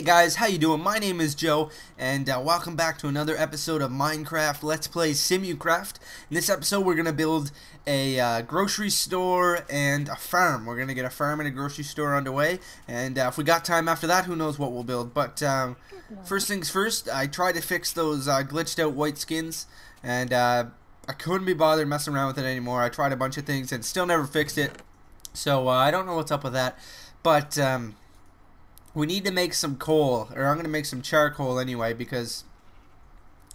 Hey guys, how you doing? My name is Joe, and uh, welcome back to another episode of Minecraft Let's Play Sim-U-Kraft. In this episode, we're gonna build a uh, grocery store and a farm. We're gonna get a farm and a grocery store underway, and uh, if we got time after that, who knows what we'll build. But um, first things first, I tried to fix those uh, glitched out white skins, and uh, I couldn't be bothered messing around with it anymore. I tried a bunch of things and still never fixed it. So uh, I don't know what's up with that, but. Um, we need to make some coal, or I'm gonna make some charcoal anyway because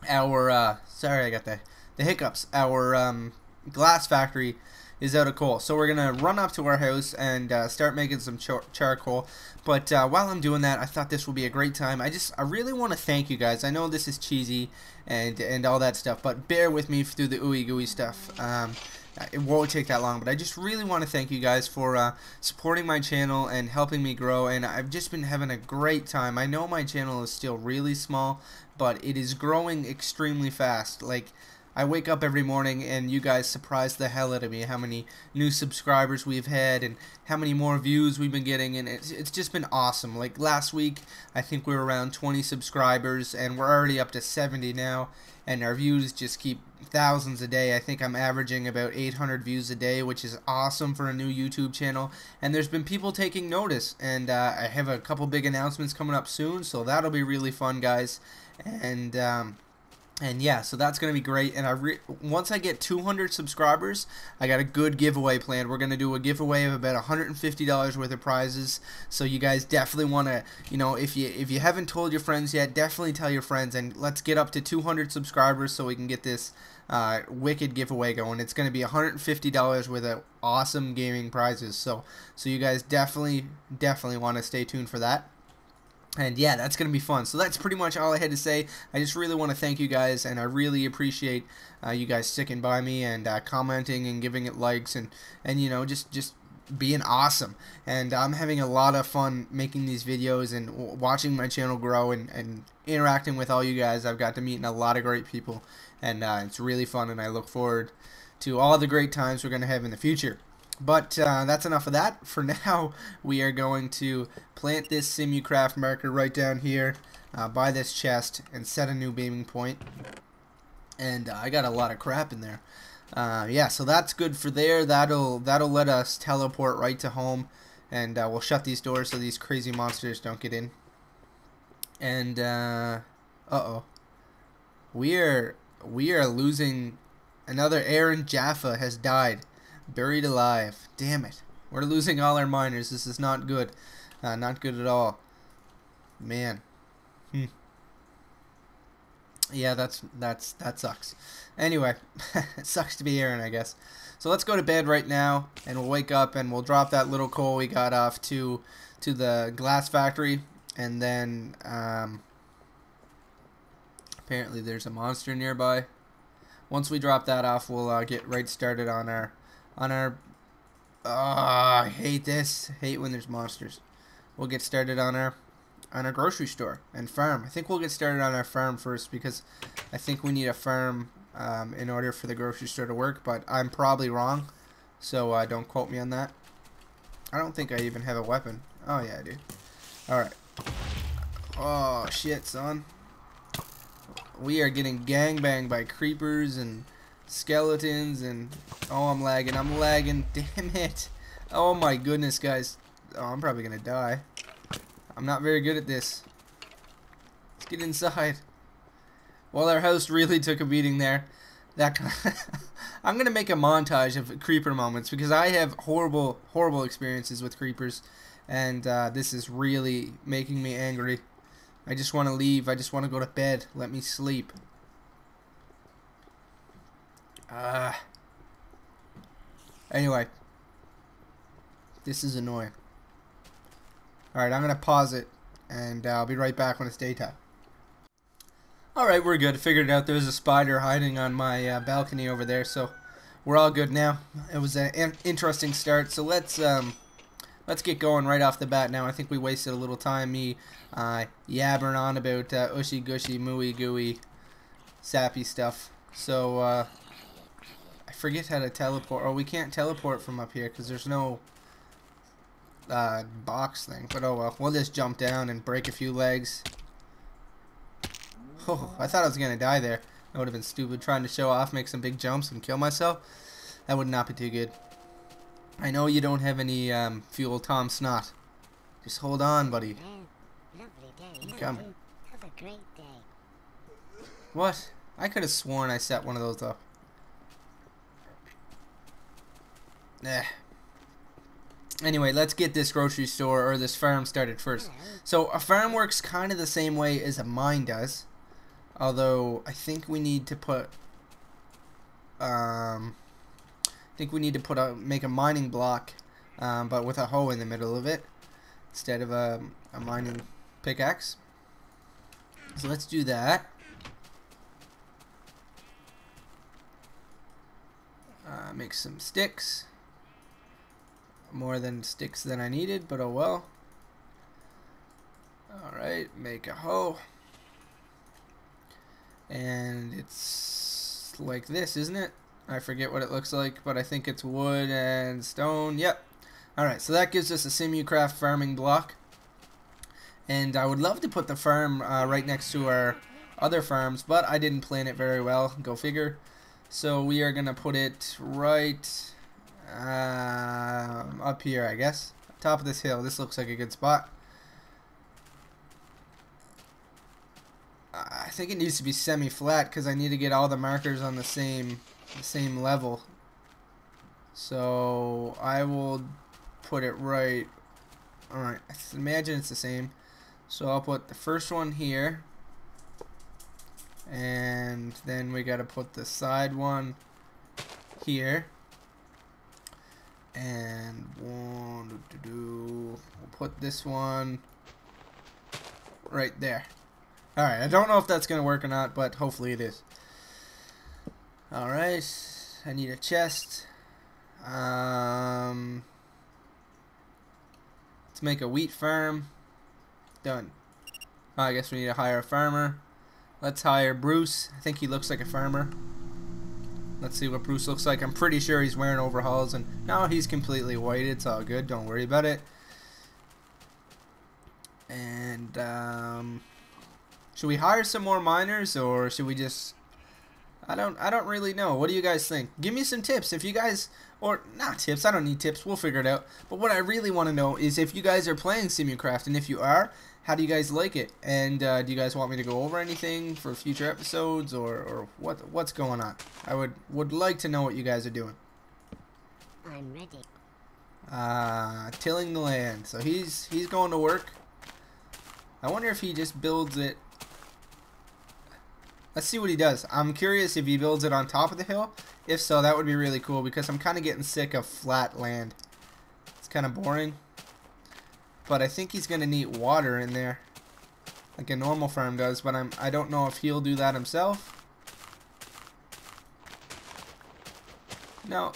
our uh, sorry I got the the hiccups. Our um, glass factory is out of coal, so we're gonna run up to our house and uh, start making some char charcoal. But uh, while I'm doing that, I thought this would be a great time. I just I really want to thank you guys. I know this is cheesy and and all that stuff, but bear with me through the ooey gooey stuff. Um, it won't take that long, but I just really want to thank you guys for uh, supporting my channel and helping me grow, and I've just been having a great time. I know my channel is still really small, but it is growing extremely fast. Like, I wake up every morning and you guys surprise the hell out of me how many new subscribers we've had and how many more views we've been getting and it's, it's just been awesome. Like last week I think we were around 20 subscribers and we're already up to 70 now and our views just keep thousands a day. I think I'm averaging about 800 views a day, which is awesome for a new YouTube channel. And there's been people taking notice, and uh, I have a couple big announcements coming up soon, so that'll be really fun, guys. And um, and yeah, so that's gonna be great. And I once I get 200 subscribers, I got a good giveaway plan. We're gonna do a giveaway of about 150 dollars worth of prizes. So you guys definitely want to, you know, if you if you haven't told your friends yet, definitely tell your friends. And let's get up to 200 subscribers so we can get this uh, wicked giveaway going. It's gonna be 150 dollars worth of awesome gaming prizes. So so you guys definitely definitely want to stay tuned for that. And yeah, that's going to be fun. So that's pretty much all I had to say. I just really want to thank you guys, and I really appreciate uh, you guys sticking by me and uh, commenting and giving it likes and, and you know, just, just being awesome. And I'm having a lot of fun making these videos and watching my channel grow and, and interacting with all you guys. I've got to meet a lot of great people, and uh, it's really fun, and I look forward to all the great times we're going to have in the future. But uh, that's enough of that. For now, we are going to plant this Sim-U-Kraft marker right down here uh, by this chest and set a new beaming point. And uh, I got a lot of crap in there. Uh, yeah, so that's good for there. That'll that'll let us teleport right to home, and uh, we'll shut these doors so these crazy monsters don't get in. And uh, uh oh, we are we are losing. Another Aaron Jaffa has died. Buried alive. Damn it. We're losing all our miners. This is not good. Uh, not good at all. Man. Hmm. Yeah, that's that's that sucks. Anyway, it sucks to be Aaron, I guess. So let's go to bed right now, and we'll wake up and we'll drop that little coal we got off to to the glass factory, and then um, apparently there's a monster nearby. Once we drop that off, we'll uh, get right started on our on our... Oh, I hate this. hate when there's monsters. We'll get started on our on our grocery store and farm. I think we'll get started on our farm first because I think we need a farm um, in order for the grocery store to work, but I'm probably wrong, so uh, don't quote me on that. I don't think I even have a weapon. Oh, yeah, I do. Alright. Oh, shit, son. We are getting gang banged by creepers and skeletons and oh I'm lagging I'm lagging damn it. Oh my goodness guys. Oh I'm probably gonna die. I'm not very good at this. Let's get inside. Well our host really took a beating there. That kind of I'm gonna make a montage of creeper moments because I have horrible horrible experiences with creepers. And uh, this is really making me angry. I just want to leave. I just want to go to bed. Let me sleep uh, anyway. This is annoying. Alright, I'm going to pause it, and uh, I'll be right back when it's daytime. Alright, we're good. Figured out there's a spider hiding on my uh, balcony over there, so we're all good now. It was an interesting start, so let's um, let's get going right off the bat now. I think we wasted a little time me uh, yabbering on about uh, ushy gushy, mooey gooey, sappy stuff. So uh, forget how to teleport. Oh, we can't teleport from up here because there's no... uh, box thing. But oh well, we'll just jump down and break a few legs. Oh, I thought I was gonna die there. That would have been stupid trying to show off, make some big jumps, and kill myself. That would not be too good. I know you don't have any um, fuel, Tom Snot. Just hold on, buddy. Day. Coming. Have a great day. What? I could have sworn I set one of those up. Eh. Anyway, let's get this grocery store or this farm started first. So a farm works kind of the same way as a mine does. Although I think we need to put um I think we need to put a make a mining block um, but with a hoe in the middle of it instead of a, a mining pickaxe. So let's do that. Uh, make some sticks. More than sticks than I needed, but oh well. Alright, make a hoe. And it's like this, isn't it? I forget what it looks like, but I think it's wood and stone. Yep. Alright, so that gives us a Sim-U-Kraft farming block. And I would love to put the farm uh, right next to our other farms, but I didn't plan it very well. Go figure. So we are going to put it right um, up here, I guess. Top of this hill. This looks like a good spot. I think it needs to be semi-flat because I need to get all the markers on the same the same level. So I will put it right. Alright, imagine it's the same. So I'll put the first one here. And then we got to put the side one here. And one, we'll put this one right there. Alright, I don't know if that's to work or not, but hopefully it is. Alright, I need a chest. Um, let's make a wheat farm. Done. I guess we need to hire a farmer. Let's hire Bruce. I think he looks like a farmer. Let's see what Bruce looks like. I'm pretty sure he's wearing overalls. And now he's completely white. It's all good. Don't worry about it. And, um... Should we hire some more miners or should we just I don't I don't really know. What do you guys think? Give me some tips if you guys or not tips. I don't need tips. We'll figure it out. But what I really want to know is if you guys are playing Sim-U-Kraft and if you are, how do you guys like it? And uh, do you guys want me to go over anything for future episodes or, or what what's going on? I would would like to know what you guys are doing. I'm ready. Uh, tilling the land. So he's he's going to work. I wonder if he just builds it Let's see what he does. I'm curious if he builds it on top of the hill. If so, that would be really cool because I'm kind of getting sick of flat land. It's kind of boring. But I think he's going to need water in there. Like a normal farm does. But I'm, I don't know if he'll do that himself. No.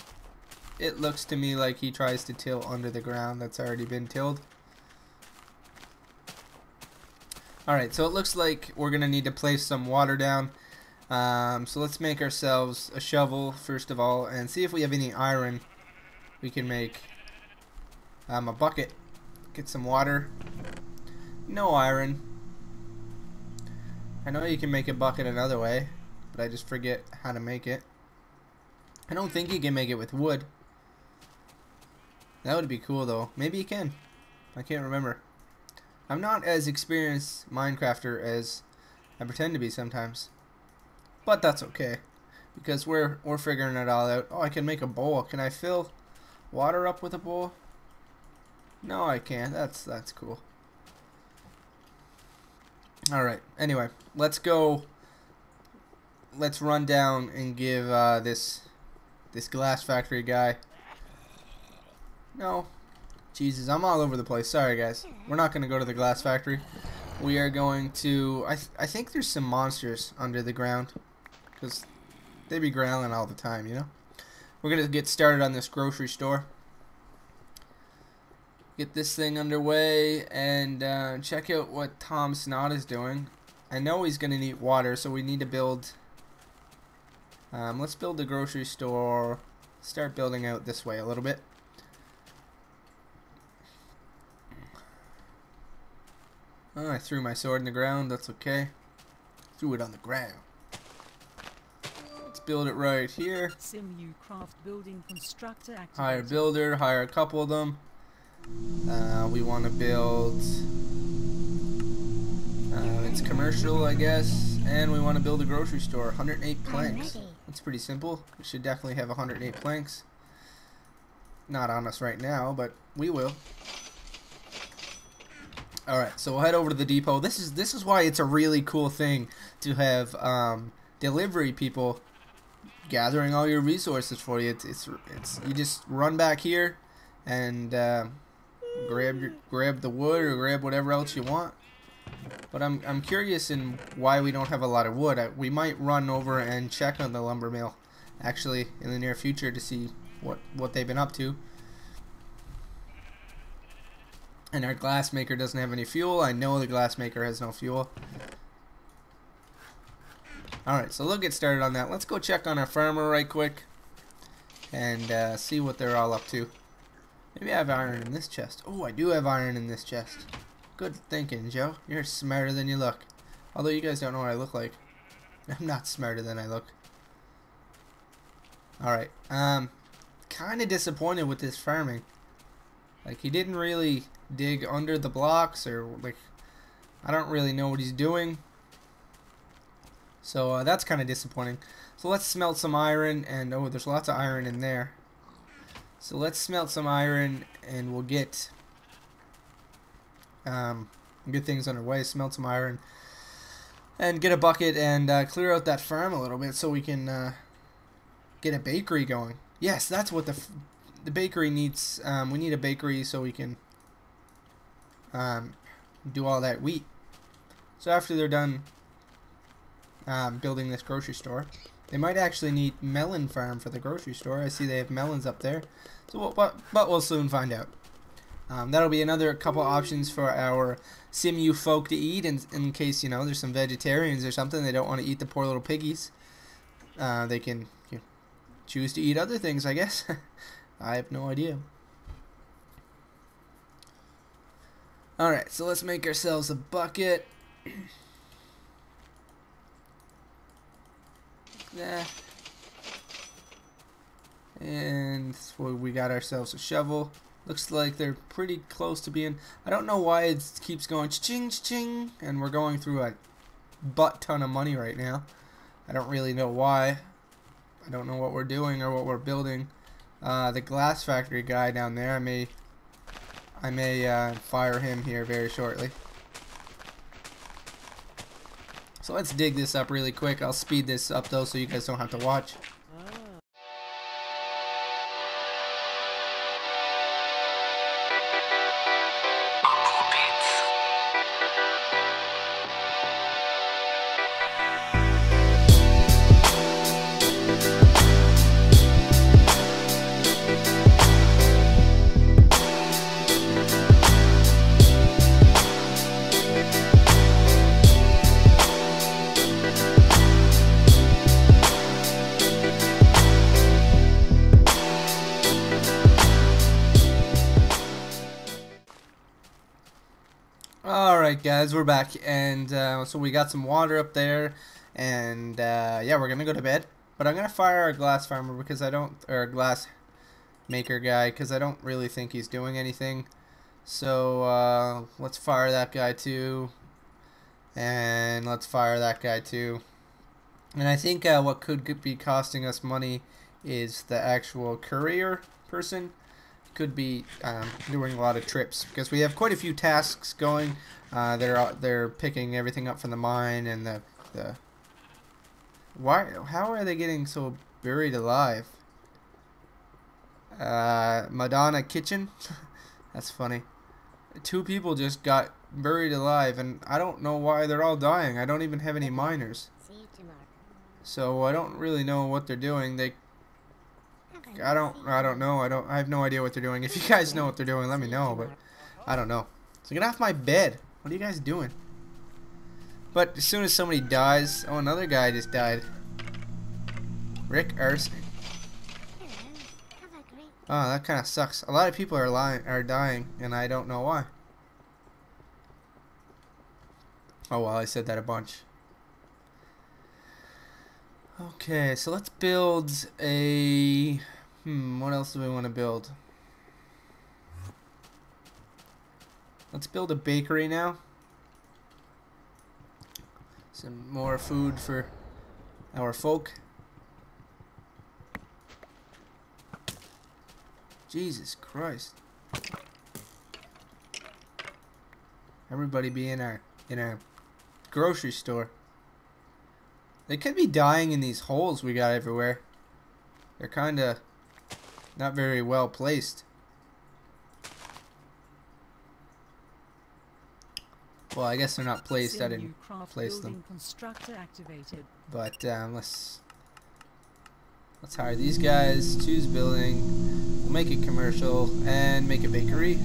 It looks to me like he tries to till under the ground that's already been tilled. Alright, so it looks like we're going to need to place some water down. Um, so let's make ourselves a shovel, first of all, and see if we have any iron. We can make um, a bucket. Get some water. No iron. I know you can make a bucket another way, but I just forget how to make it. I don't think you can make it with wood. That would be cool, though. Maybe you can. I can't remember. I'm not as experienced Minecrafter as I pretend to be sometimes. But that's okay. Because we're we're figuring it all out. Oh, I can make a bowl. Can I fill water up with a bowl? No, I can't. That's that's cool. Alright, anyway, let's go let's run down and give uh, this this glass factory guy no Jesus, I'm all over the place. Sorry, guys. We're not going to go to the glass factory. We are going to... I, th I think there's some monsters under the ground. Because they be growling all the time, you know? We're going to get started on this grocery store. Get this thing underway and uh, check out what Tom Snod is doing. I know he's going to need water, so we need to build... Um, let's build the grocery store. Start building out this way a little bit. Oh, I threw my sword in the ground. That's okay. Threw it on the ground. Let's build it right here. Simu craft building constructor activated. Hire builder. Hire a couple of them. Uh, we want to build. Uh, it's commercial, I guess, and we want to build a grocery store. 108 planks. ready. That's pretty simple. We should definitely have 108 planks. Not on us right now, but we will. All right, so we'll head over to the depot. This is this is why it's a really cool thing to have um, delivery people gathering all your resources for you. It's it's, it's you just run back here and uh, grab your grab the wood or grab whatever else you want. But I'm I'm curious in why we don't have a lot of wood. I, we might run over and check on the lumber mill actually in the near future to see what what they've been up to. And our glass maker doesn't have any fuel. I know the glass maker has no fuel. Alright, so we'll get started on that. Let's go check on our farmer right quick. And uh, see what they're all up to. Maybe I have iron in this chest. Oh, I do have iron in this chest. Good thinking, Joe. You're smarter than you look. Although you guys don't know what I look like. I'm not smarter than I look. Alright, um, kind of disappointed with this farming. Like, he didn't really dig under the blocks, or, like, I don't really know what he's doing. So, uh, that's kind of disappointing. So, let's smelt some iron, and, oh, there's lots of iron in there. So, let's smelt some iron, and we'll get, um, get things underway. Smelt some iron, and get a bucket, and uh, clear out that farm a little bit so we can, uh, get a bakery going. Yes, that's what the the bakery needs. Um, we need a bakery so we can um, do all that wheat. So after they're done um, building this grocery store, they might actually need melon farm for the grocery store. I see they have melons up there. So, we'll, but but we'll soon find out. Um, that'll be another couple options for our Simu folk to eat, in, in case you know there's some vegetarians or something they don't want to eat the poor little piggies. Uh, they can you know, choose to eat other things, I guess. I have no idea. Alright, so let's make ourselves a bucket. yeah. And so we got ourselves a shovel. Looks like they're pretty close to being... I don't know why it keeps going ching ching and we're going through a butt ton of money right now. I don't really know why. I don't know what we're doing or what we're building. Uh, the glass factory guy down there, I may, I may uh, fire him here very shortly. So let's dig this up really quick. I'll speed this up though so you guys don't have to watch. Guys, we're back and uh, so we got some water up there and uh, yeah, we're gonna go to bed. But I'm gonna fire our glass farmer because I don't, or glass maker guy because I don't really think he's doing anything. So uh, let's fire that guy too. And let's fire that guy too. And I think uh, what could be costing us money is the actual courier person could be um, doing a lot of trips because we have quite a few tasks going. Uh, they're they're picking everything up from the mine and the the. Why? How are they getting so buried alive? Uh, Madonna Kitchen. That's funny. Two people just got buried alive, and I don't know why they're all dying. I don't even have any miners, See you tomorrow. so I don't really know what they're doing. They I don't I don't know. I don't I have no idea what they're doing. If you guys know what they're doing, let me know, but I don't know. So get off my bed. What are you guys doing? But as soon as somebody dies, oh another guy just died. Rick great Oh, that kind of sucks. A lot of people are lying are dying and I don't know why. Oh well, I said that a bunch. Okay, so let's build a. Hmm, what else do we want to build? Let's build a bakery now. Some more food for our folk. Jesus Christ. Everybody be in our in our grocery store. They could be dying in these holes we got everywhere. They're kind of not very well placed. Well, I guess they're not placed. I didn't place them. constructor activated. But um, let's let's hire these guys. Choose building. We'll make it commercial and make a bakery.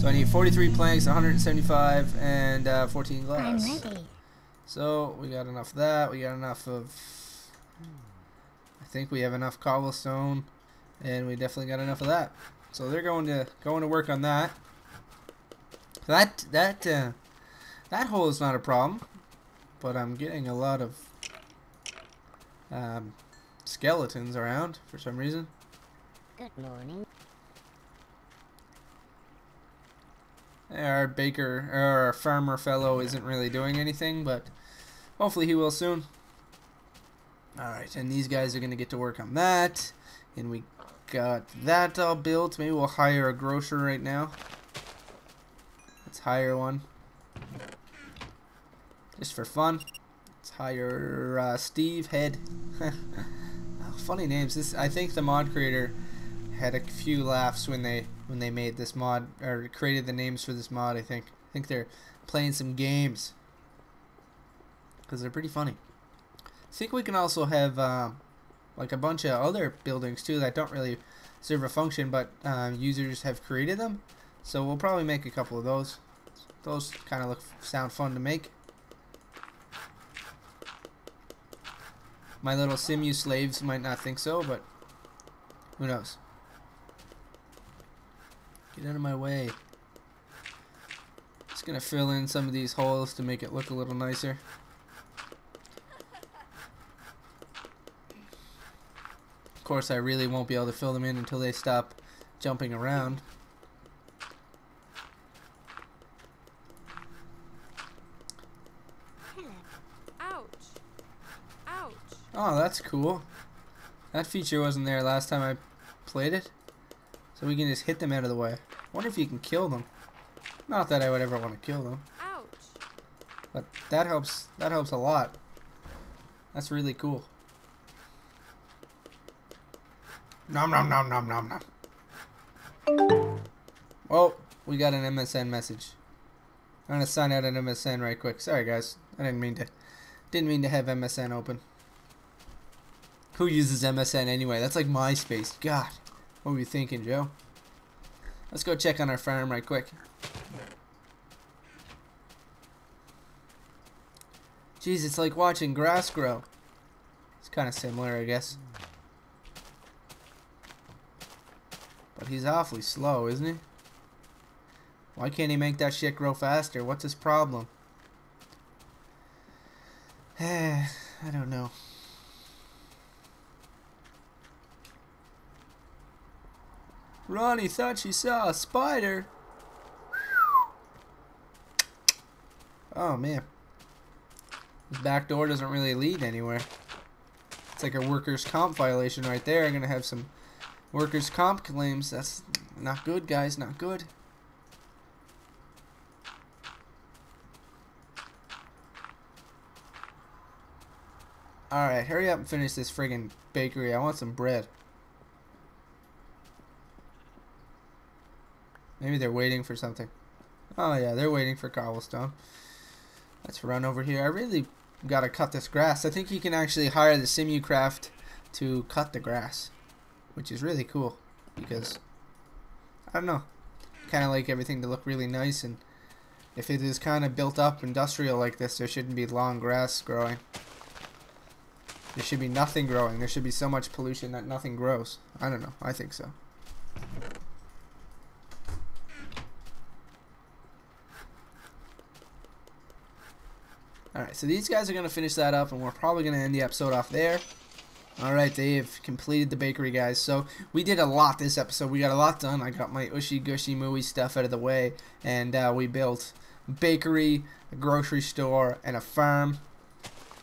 So I need 43 planks, 175, and uh, 14 I'm glass. ready. So we got enough of that. We got enough of. I think we have enough cobblestone, and we definitely got enough of that. So they're going to going to work on that. That that uh, that hole is not a problem, but I'm getting a lot of um, skeletons around for some reason. Good morning. Our baker or our farmer fellow isn't really doing anything, but hopefully he will soon. Alright, and these guys are going to get to work on that. And we got that all built. Maybe we'll hire a grocer right now. Let's hire one. Just for fun. Let's hire uh, Steve Head. Oh, funny names. This I think the mod creator had a few laughs when they when they made this mod or created the names for this mod. I think I think they're playing some games because they're pretty funny. I think we can also have uh, like a bunch of other buildings too that don't really serve a function, but um, users have created them. So we'll probably make a couple of those. Those kind of look sound fun to make. My little simu slaves might not think so, but who knows? Get out of my way. Just gonna fill in some of these holes to make it look a little nicer. Of course, I really won't be able to fill them in until they stop jumping around. Hmm. Ouch. Ouch. Oh, that's cool. That feature wasn't there last time I played it. So we can just hit them out of the way. wonder if you can kill them. Not that I would ever want to kill them. Ouch. But that helps that helps a lot. That's really cool. Nom nom nom nom nom nom. Oh, we got an MSN message. I'm gonna sign out an MSN right quick. Sorry guys. I didn't mean to didn't mean to have MSN open. Who uses MSN anyway? That's like MySpace. God. What were you thinking, Joe? Let's go check on our farm right quick. Jeez, it's like watching grass grow. It's kind of similar, I guess. But he's awfully slow, isn't he? Why can't he make that shit grow faster? What's his problem? Eh, I don't know. Ronnie thought she saw a spider. Oh man. This back door doesn't really lead anywhere. It's like a workers' comp violation right there. I'm gonna have some workers' comp claims. That's not good, guys. Not good. Alright, hurry up and finish this friggin' bakery. I want some bread. Maybe they're waiting for something. Oh yeah, they're waiting for cobblestone. Let's run over here. I really gotta cut this grass. I think you can actually hire the Sim-U-Kraft to cut the grass, which is really cool because I don't know, kind of like everything to look really nice. And if it is kind of built up industrial like this, there shouldn't be long grass growing. There should be nothing growing. There should be so much pollution that nothing grows. I don't know. I think so. Alright, so these guys are going to finish that up, and we're probably going to end the episode off there. Alright, they've completed the bakery, guys. So, we did a lot this episode. We got a lot done. I got my ushy gushy mooey stuff out of the way, and uh, we built bakery, a grocery store, and a farm.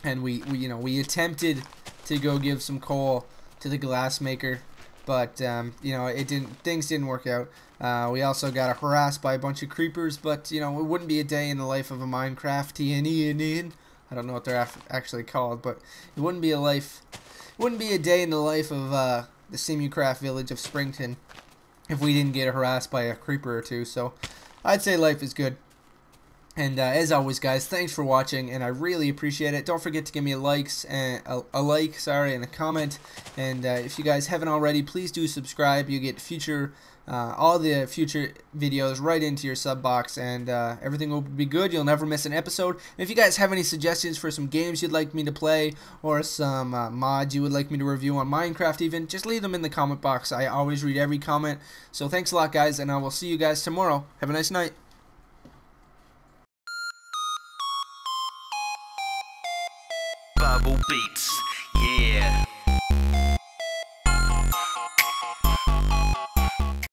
And we, we, you know, we attempted to go give some coal to the glassmaker. but um, you know, it didn't. Things didn't work out. Uh, we also got harassed by a bunch of creepers, but you know, it wouldn't be a day in the life of a Minecraft TNE. I don't know what they're actually called, but it wouldn't be a life. Wouldn't be a day in the life of uh, the Sim-U-Kraft village of Springton if we didn't get harassed by a creeper or two. So, I'd say life is good. And uh, as always, guys, thanks for watching, and I really appreciate it. Don't forget to give me a likes and a, a like, sorry, and a comment. And uh, if you guys haven't already, please do subscribe. You get future, uh, all the future videos right into your sub box, and uh, everything will be good. You'll never miss an episode. And if you guys have any suggestions for some games you'd like me to play, or some uh, mods you would like me to review on Minecraft, even, just leave them in the comment box. I always read every comment. So thanks a lot, guys, and I will see you guys tomorrow. Have a nice night.